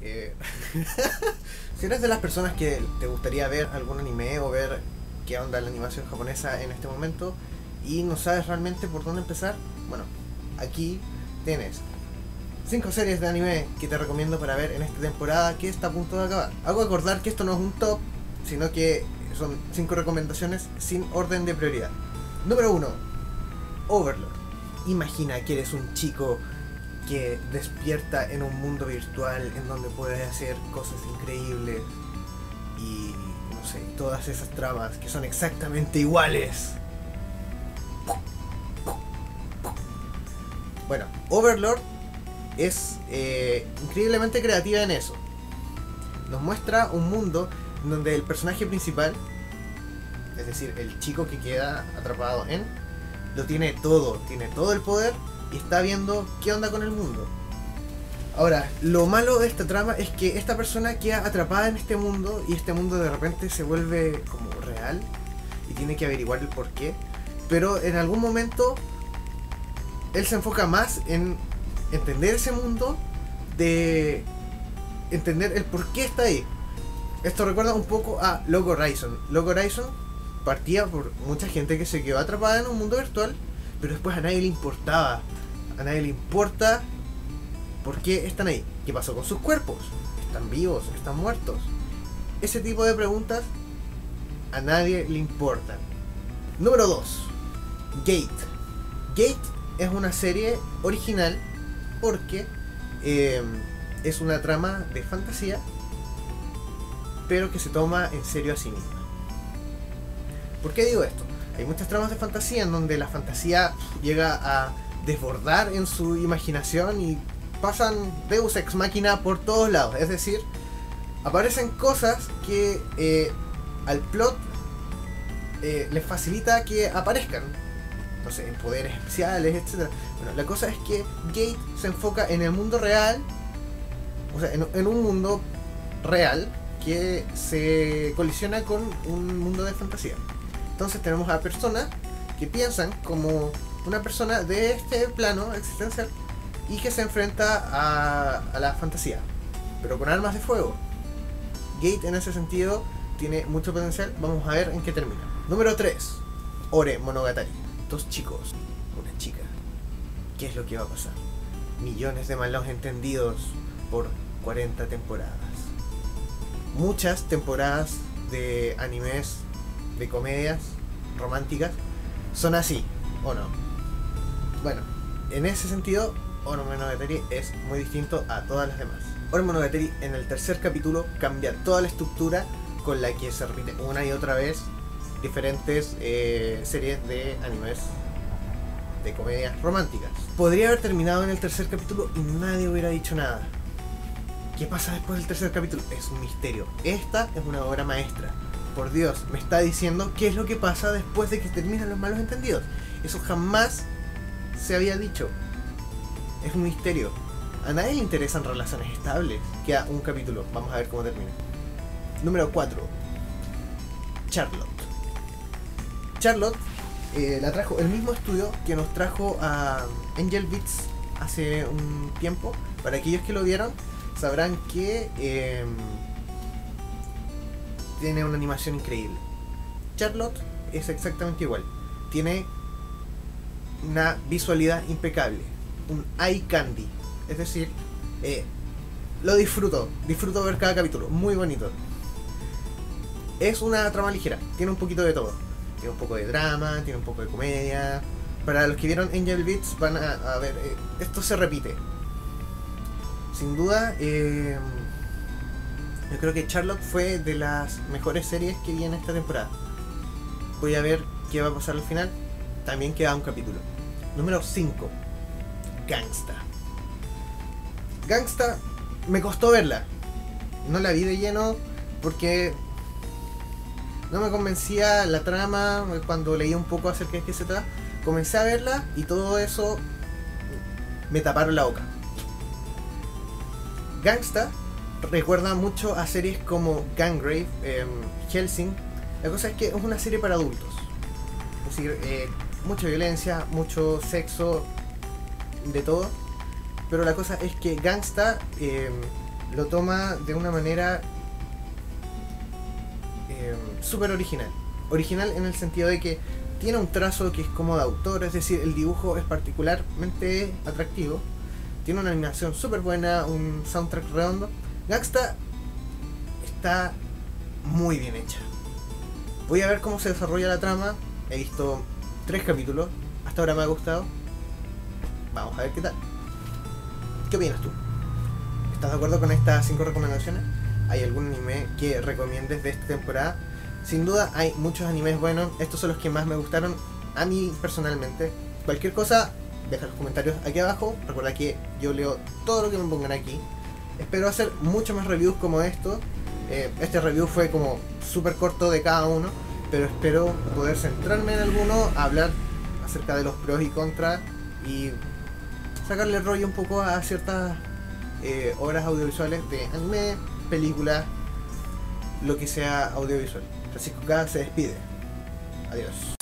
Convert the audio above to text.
eh, si eres de las personas que te gustaría ver algún anime o ver qué onda la animación japonesa en este momento y no sabes realmente por dónde empezar, bueno, aquí tienes cinco series de anime que te recomiendo para ver en esta temporada que está a punto de acabar. Hago acordar que esto no es un top, sino que son cinco recomendaciones sin orden de prioridad. Número 1. Overlord. Imagina que eres un chico que despierta en un mundo virtual en donde puedes hacer cosas increíbles y no sé, todas esas tramas que son exactamente iguales. Bueno, Overlord es eh, increíblemente creativa en eso. Nos muestra un mundo donde el personaje principal, es decir, el chico que queda atrapado en, lo tiene todo, tiene todo el poder y está viendo qué onda con el mundo. Ahora, lo malo de esta trama es que esta persona queda atrapada en este mundo y este mundo de repente se vuelve como real y tiene que averiguar el por qué. Pero en algún momento él se enfoca más en entender ese mundo de entender el por qué está ahí. Esto recuerda un poco a Logo Horizon. Logo Horizon partía por mucha gente que se quedó atrapada en un mundo virtual, pero después a nadie le importaba. A nadie le importa por qué están ahí. ¿Qué pasó con sus cuerpos? ¿Están vivos? ¿Están muertos? Ese tipo de preguntas a nadie le importan. Número 2. Gate. Gate es una serie original porque eh, es una trama de fantasía, pero que se toma en serio a sí misma. ¿Por qué digo esto? Hay muchas tramas de fantasía en donde la fantasía llega a desbordar en su imaginación y pasan Deus ex máquina por todos lados. Es decir, aparecen cosas que eh, al plot eh, les facilita que aparezcan. No sé, en poderes especiales, etc. Bueno, la cosa es que Gate se enfoca en el mundo real, o sea, en, en un mundo real que se colisiona con un mundo de fantasía. Entonces tenemos a personas que piensan como una persona de este plano existencial y que se enfrenta a, la fantasía, pero con armas de fuego. Gate en ese sentido tiene mucho potencial, vamos a ver en qué termina. Número 3. Ore Monogatari. Dos chicos, una chica. ¿Qué es lo que va a pasar? Millones de malos entendidos por 40 temporadas. Muchas temporadas de animes, de comedias románticas, son así, ¿o no? Bueno, en ese sentido, Oro Monogatari es muy distinto a todas las demás. Oro Monogatari en el tercer capítulo cambia toda la estructura con la que se repite una y otra vez diferentes eh, series de animes de comedias románticas. Podría haber terminado en el tercer capítulo y nadie hubiera dicho nada. ¿Qué pasa después del tercer capítulo? Es un misterio. Esta es una obra maestra. Por Dios, me está diciendo qué es lo que pasa después de que terminan los malos entendidos. Eso jamás se había dicho. Es un misterio. A nadie le interesan relaciones estables. Queda un capítulo. Vamos a ver cómo termina. Número 4. Charlotte. Charlotte eh, la trajo el mismo estudio que nos trajo a Angel Beats hace un tiempo. Para aquellos que lo vieron, sabrán que eh, tiene una animación increíble. Charlotte es exactamente igual. Tiene una visualidad impecable. Un eye candy. Es decir, eh, lo disfruto. Disfruto ver cada capítulo. Muy bonito. Es una trama ligera. Tiene un poquito de todo. Tiene un poco de drama, tiene un poco de comedia. Para los que vieron Angel Beats van a, ver, eh, esto se repite. Sin duda, eh, yo creo que Charlotte fue de las mejores series que vi en esta temporada. Voy a ver qué va a pasar al final. También queda un capítulo. Número 5. Gangsta. Gangsta me costó verla. No la vi de lleno porque no me convencía la trama cuando leí un poco acerca de qué se trata. Comencé a verla y todo eso me taparon la boca. Gangsta recuerda mucho a series como Gangrave, eh, Helsing. La cosa es que es una serie para adultos. Es decir, eh, mucha violencia, mucho sexo, de todo. Pero la cosa es que Gangsta eh, lo toma de una manera eh, súper original. Original en el sentido de que tiene un trazo que es como de autor, es decir, el dibujo es particularmente atractivo. Tiene una animación súper buena, un soundtrack redondo. Gangsta está muy bien hecha. Voy a ver cómo se desarrolla la trama. He visto tres capítulos. Hasta ahora me ha gustado. Vamos a ver qué tal. ¿Qué opinas tú? ¿Estás de acuerdo con estas cinco recomendaciones? ¿Hay algún anime que recomiendes de esta temporada? Sin duda hay muchos animes buenos. Estos son los que más me gustaron a mí personalmente. Cualquier cosa, deja los comentarios aquí abajo. Recuerda que yo leo todo lo que me pongan aquí. Espero hacer muchos más reviews como esto. Eh, este review fue como súper corto de cada uno. Pero espero poder centrarme en alguno, hablar acerca de los pros y contras y sacarle rollo un poco a ciertas eh, obras audiovisuales de anime, películas, lo que sea audiovisual. Francisco K se despide. Adiós.